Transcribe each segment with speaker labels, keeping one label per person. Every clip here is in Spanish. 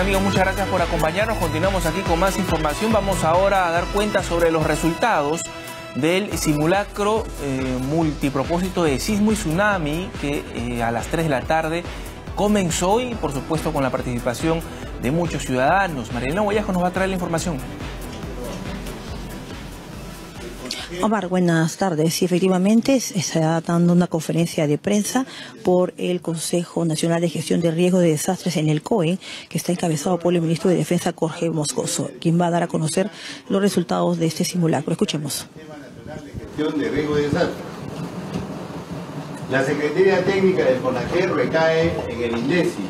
Speaker 1: Amigos, muchas gracias por acompañarnos. Continuamos aquí con más información. Vamos ahora a dar cuenta sobre los resultados del simulacro eh, multipropósito de sismo y tsunami que eh, a las 3 de la tarde comenzó y por supuesto con la participación de muchos ciudadanos. Mariana Guayajo nos va a traer la información.
Speaker 2: Omar, buenas tardes. Y efectivamente está dando una conferencia de prensa por el Consejo Nacional de Gestión de Riesgos de Desastres en el COE, que está encabezado por el ministro de Defensa Jorge Moscoso, quien va a dar a conocer los resultados de este simulacro. Escuchemos.
Speaker 3: La Secretaría Técnica del CONAGER recae en el INDECI,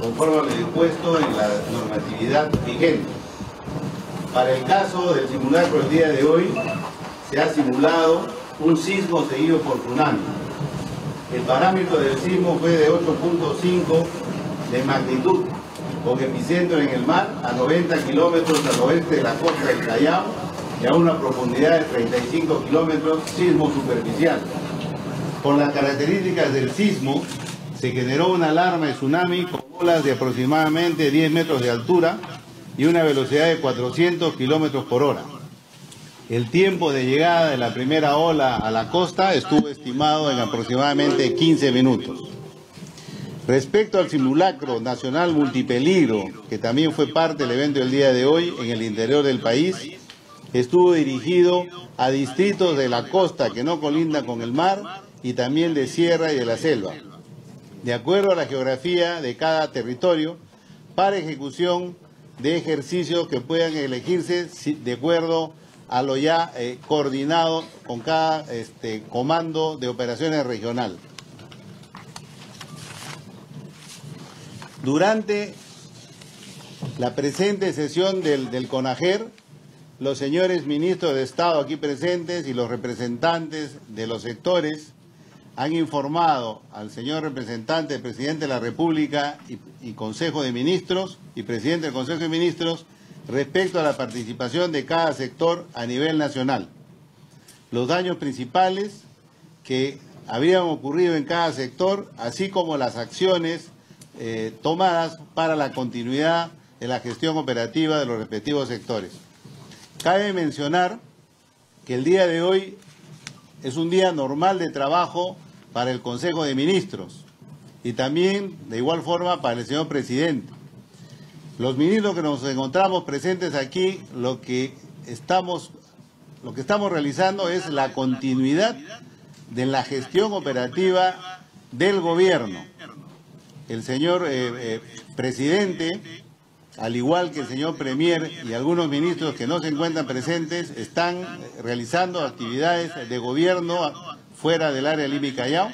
Speaker 3: conforme lo dispuesto en la normatividad vigente. Para el caso del simulacro del día de hoy, se ha simulado un sismo seguido por tsunami. El parámetro del sismo fue de 8.5 de magnitud, con epicentro en el mar a 90 kilómetros al oeste de la costa del Callao y a una profundidad de 35 kilómetros, sismo superficial. Por las características del sismo, se generó una alarma de tsunami con olas de aproximadamente 10 metros de altura y una velocidad de 400 kilómetros por hora. El tiempo de llegada de la primera ola a la costa estuvo estimado en aproximadamente 15 minutos. Respecto al simulacro nacional multipeligro, que también fue parte del evento del día de hoy en el interior del país, estuvo dirigido a distritos de la costa que no colindan con el mar y también de sierra y de la selva, de acuerdo a la geografía de cada territorio, para ejecución de ejercicios que puedan elegirse de acuerdo a lo ya eh, coordinado con cada este, comando de operaciones regional. Durante la presente sesión del, del CONAGER, los señores ministros de Estado aquí presentes y los representantes de los sectores han informado al señor representante, presidente de la República y, y Consejo de Ministros y presidente del Consejo de Ministros respecto a la participación de cada sector a nivel nacional. Los daños principales que habrían ocurrido en cada sector, así como las acciones eh, tomadas para la continuidad de la gestión operativa de los respectivos sectores. Cabe mencionar que el día de hoy es un día normal de trabajo para el Consejo de Ministros y también de igual forma para el señor presidente. Los ministros que nos encontramos presentes aquí, lo que estamos, lo que estamos realizando es la continuidad de la gestión operativa del gobierno. El señor eh, eh, presidente, al igual que el señor premier y algunos ministros que no se encuentran presentes, están realizando actividades de gobierno fuera del área Lima Callao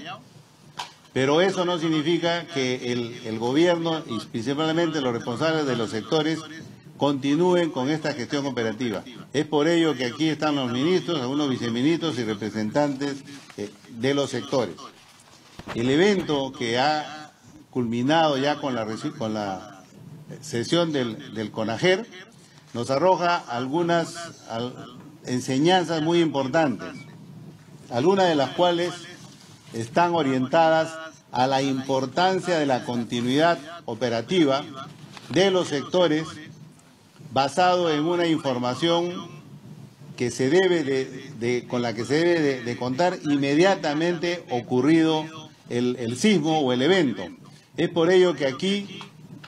Speaker 3: pero eso no significa que el, gobierno y principalmente los responsables de los sectores continúen con esta gestión operativa. Es por ello que aquí están los ministros, algunos viceministros y representantes eh, de los sectores. El evento que ha culminado ya con la, con la sesión del, del CONAGER nos arroja algunas enseñanzas muy importantes, algunas de las cuales están orientadas a la importancia de la continuidad operativa de los sectores basado en una información que se debe de, con la que se debe de, contar inmediatamente ocurrido el, sismo o el evento. Es por ello que aquí,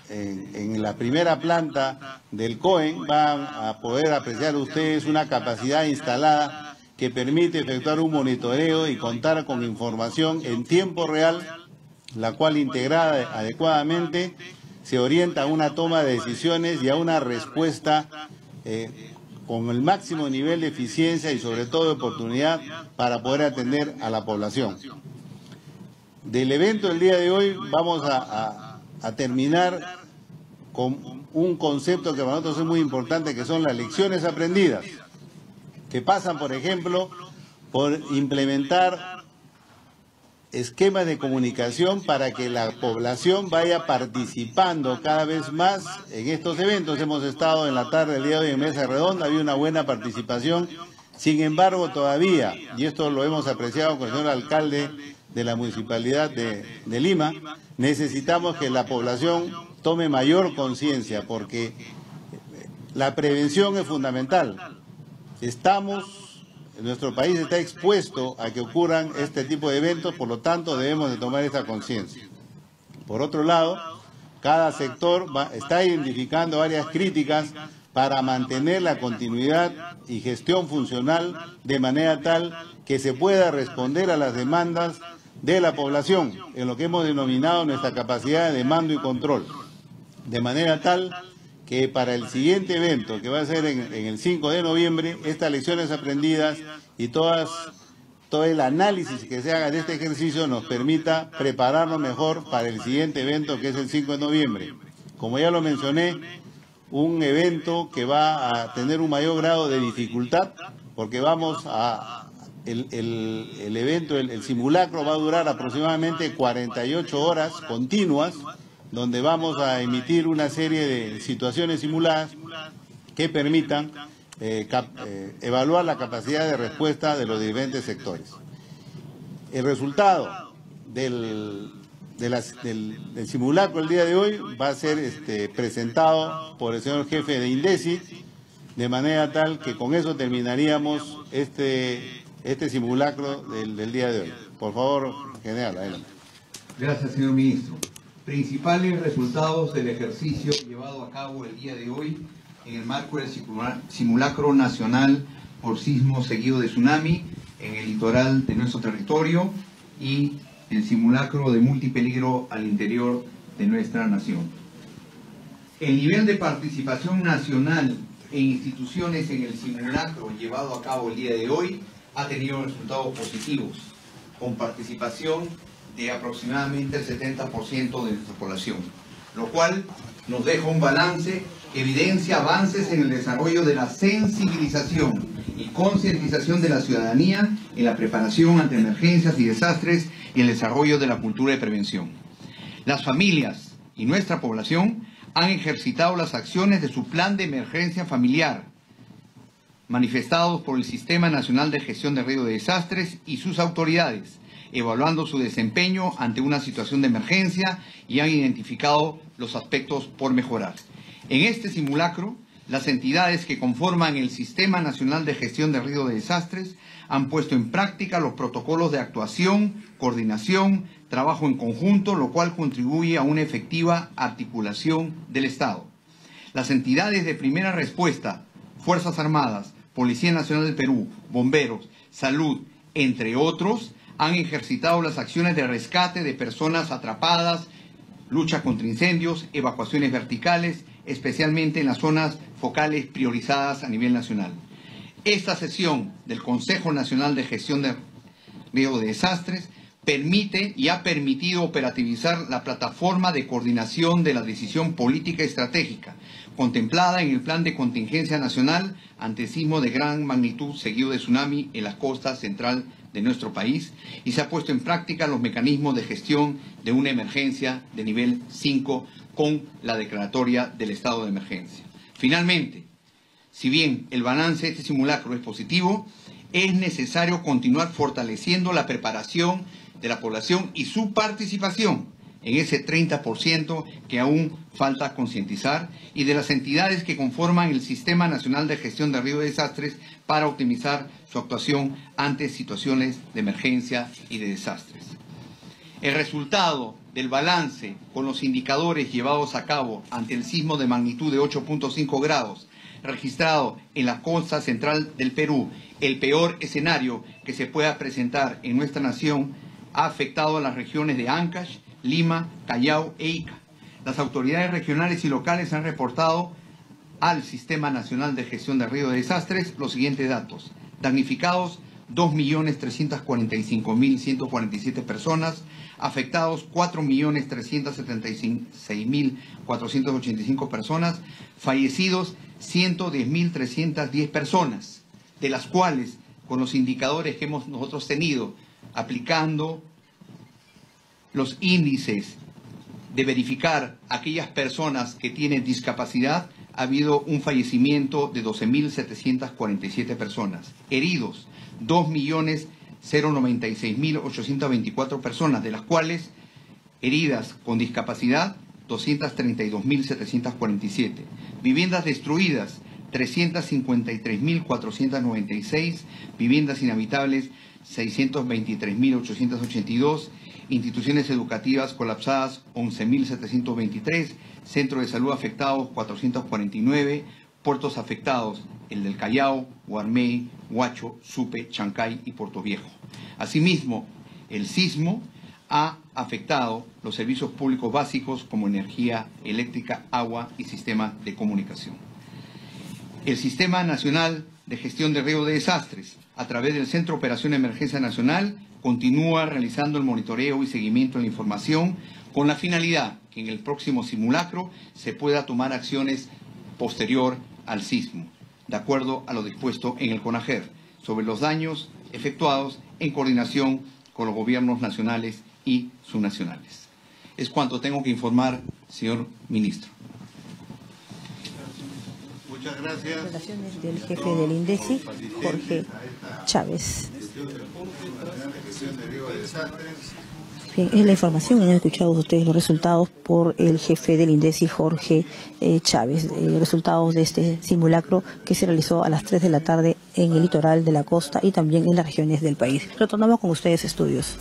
Speaker 3: en, en, la primera planta del COEN, van a poder apreciar ustedes una capacidad instalada que permite efectuar un monitoreo y contar con información en tiempo real la cual integrada adecuadamente se orienta a una toma de decisiones y a una respuesta eh, con el máximo nivel de eficiencia y sobre todo de oportunidad para poder atender a la población. Del evento del día de hoy vamos a, a terminar con un concepto que para nosotros es muy importante, que son las lecciones aprendidas, que pasan, por ejemplo, por implementar esquemas de comunicación para que la población vaya participando cada vez más en estos eventos. Hemos estado en la tarde del día de hoy en Mesa Redonda, había una buena participación. Sin embargo, todavía, y esto lo hemos apreciado con el señor alcalde de la Municipalidad de, de Lima, necesitamos que la población tome mayor conciencia, porque la prevención es fundamental. Estamos, nuestro país está expuesto a que ocurran este tipo de eventos, por lo tanto debemos de tomar esa conciencia. Por otro lado, cada sector está identificando varias críticas para mantener la continuidad y gestión funcional de manera tal que se pueda responder a las demandas de la población en lo que hemos denominado nuestra capacidad de mando y control. De manera tal que para el siguiente evento, que va a ser en, el 5 de noviembre, estas lecciones aprendidas y todo el análisis que se haga de este ejercicio nos permita prepararnos mejor para el siguiente evento, que es el 5 de noviembre. Como ya lo mencioné, un evento que va a tener un mayor grado de dificultad, porque vamos a... El, el evento, el simulacro va a durar aproximadamente 48 horas continuas, donde vamos a emitir una serie de situaciones simuladas que permitan eh, eh, evaluar la capacidad de respuesta de los diferentes sectores. El resultado del, del, simulacro el día de hoy va a ser este, presentado por el señor jefe de INDECI, de manera tal que con eso terminaríamos este, este simulacro del, del día de hoy. Por favor, general, adelante.
Speaker 4: Gracias, señor ministro principales resultados del ejercicio llevado a cabo el día de hoy en el marco del simulacro nacional por sismo seguido de tsunami en el litoral de nuestro territorio y el simulacro de multipeligro al interior de nuestra nación. El nivel de participación nacional e instituciones en el simulacro llevado a cabo el día de hoy ha tenido resultados positivos, con participación de aproximadamente el 70% de nuestra población, lo cual nos deja un balance que evidencia avances en el desarrollo de la sensibilización y concientización de la ciudadanía en la preparación ante emergencias y desastres y el desarrollo de la cultura de prevención. Las familias y nuestra población han ejercitado las acciones de su plan de emergencia familiar, manifestados por el Sistema Nacional de Gestión de Riesgo de Desastres y sus autoridades, evaluando su desempeño ante una situación de emergencia y han identificado los aspectos por mejorar. En este simulacro, las entidades que conforman el Sistema Nacional de Gestión de Riesgo de Desastres han puesto en práctica los protocolos de actuación, coordinación, trabajo en conjunto, lo cual contribuye a una efectiva articulación del Estado. Las entidades de primera respuesta, Fuerzas Armadas, Policía Nacional del Perú, Bomberos, Salud, entre otros, han ejercitado las acciones de rescate de personas atrapadas, lucha contra incendios, evacuaciones verticales, especialmente en las zonas focales priorizadas a nivel nacional. Esta sesión del Consejo Nacional de Gestión de Riesgo de Desastres permite y ha permitido operativizar la plataforma de coordinación de la decisión política estratégica contemplada en el Plan de Contingencia Nacional ante sismo de gran magnitud seguido de tsunami en la costa central de nuestro país y se ha puesto en práctica los mecanismos de gestión de una emergencia de nivel 5 con la declaratoria del estado de emergencia. Finalmente, si bien el balance de este simulacro es positivo, es necesario continuar fortaleciendo la preparación de la población y su participación en ese 30% que aún falta concientizar y de las entidades que conforman el Sistema Nacional de Gestión de Río de Desastres para optimizar su actuación ante situaciones de emergencia y de desastres. El resultado del balance con los indicadores llevados a cabo ante el sismo de magnitud de 8.5 grados registrado en la costa central del Perú, el peor escenario que se pueda presentar en nuestra nación, ha afectado a las regiones de Ancash, Lima, Callao e Ica. Las autoridades regionales y locales han reportado al Sistema Nacional de Gestión de Río de Desastres los siguientes datos. Damnificados 2.345.147 personas, afectados 4.376.485 personas, fallecidos 110.310 personas, de las cuales, con los indicadores que hemos nosotros tenido, aplicando los índices de verificar aquellas personas que tienen discapacidad, ha habido un fallecimiento de 12.747 personas, heridos 2.096.824 personas, de las cuales heridas con discapacidad 232.747. Viviendas destruidas, 353.496. Viviendas inhabitables, 623.882. Instituciones educativas colapsadas, 11.723. Centros de salud afectados, 449. Puertos afectados, el del Callao, Guarmey, Huacho, Supe, Chancay y Puerto Viejo. Asimismo, el sismo ha afectado los servicios públicos básicos como energía eléctrica, agua y sistema de comunicación. El Sistema Nacional de Gestión de Riesgo de Desastres, a través del Centro de Operación de Emergencia Nacional, continúa realizando el monitoreo y seguimiento de la información con la finalidad que en el próximo simulacro se pueda tomar acciones posterior al sismo, de acuerdo a lo dispuesto en el CONAGER, sobre los daños efectuados en coordinación con los gobiernos nacionales y subnacionales. Es cuanto tengo que informar, señor ministro.
Speaker 3: Muchas gracias.
Speaker 2: Del jefe del INDECI, Jorge Chávez. Bien, es la información, han escuchado ustedes los resultados por el jefe del INDECI, Jorge eh, Chávez, eh, resultados de este simulacro que se realizó a las 3 de la tarde en el litoral de la costa y también en las regiones del país. Retornamos con ustedes, estudios.